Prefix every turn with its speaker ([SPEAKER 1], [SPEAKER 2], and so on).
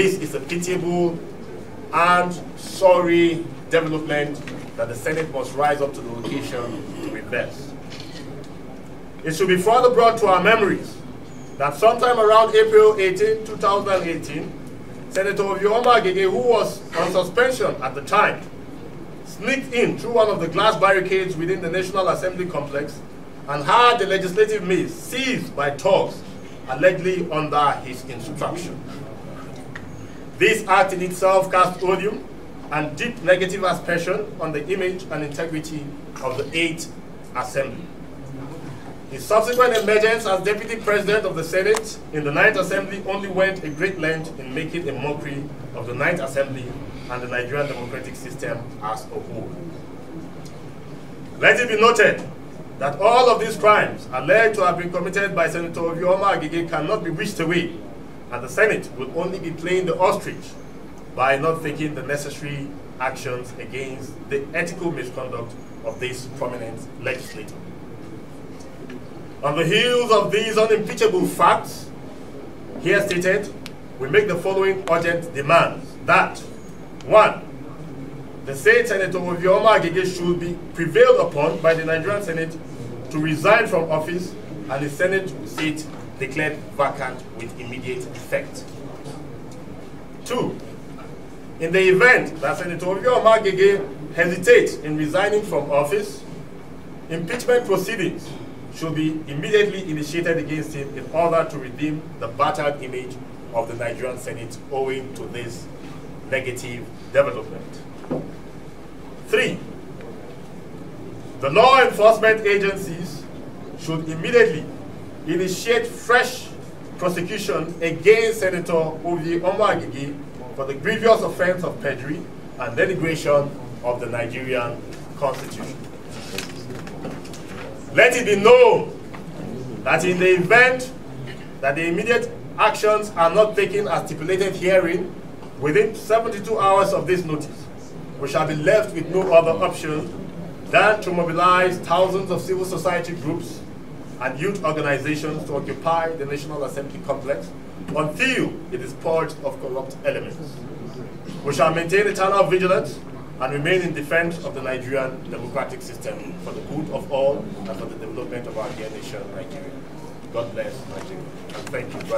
[SPEAKER 1] This is a pitiable and sorry development that the Senate must rise up to the occasion to reverse. It should be further brought to our memories that sometime around April 18, 2018, Senator Ovie Omo-Agege, who was on suspension at the time, sneaked in through one of the glass barricades within the National Assembly complex and had the legislative maze seized by thugs, allegedly under his instruction. This act in itself cast odium and deep negative aspersion on the image and integrity of the 8th Assembly. His subsequent emergence as Deputy President of the Senate in the Ninth Assembly only went a great length in making a mockery of the Ninth Assembly and the Nigerian democratic system as a whole. Let it be noted that all of these crimes alleged to have been committed by Senator Ovie Omo-Agege cannot be wished away, and the Senate will only be playing the ostrich by not taking the necessary actions against the ethical misconduct of this prominent legislator. On the heels of these unimpeachable facts, here stated, we make the following urgent demands that, one, the state Senator Ovie Omo-Agege should be prevailed upon by the Nigerian Senate to resign from office and the Senate seat declared vacant with immediate effect. Two, in the event that Senator Agege hesitates in resigning from office, impeachment proceedings should be immediately initiated against him in order to redeem the battered image of the Nigerian Senate owing to this negative development. Three, the law enforcement agencies should immediately initiate fresh prosecution against Senator Ovie Omo-Agege for the grievous offense of perjury and denigration of the Nigerian Constitution. Let it be known that in the event that the immediate actions are not taken as stipulated herein within 72 hours of this notice, we shall be left with no other option than to mobilize thousands of civil society groups and youth organizations to occupy the National Assembly complex until it is purged of corrupt elements. We shall maintain eternal vigilance and remain in defense of the Nigerian democratic system for the good of all and for the development of our dear nation, Nigeria. God bless Nigeria. And thank you.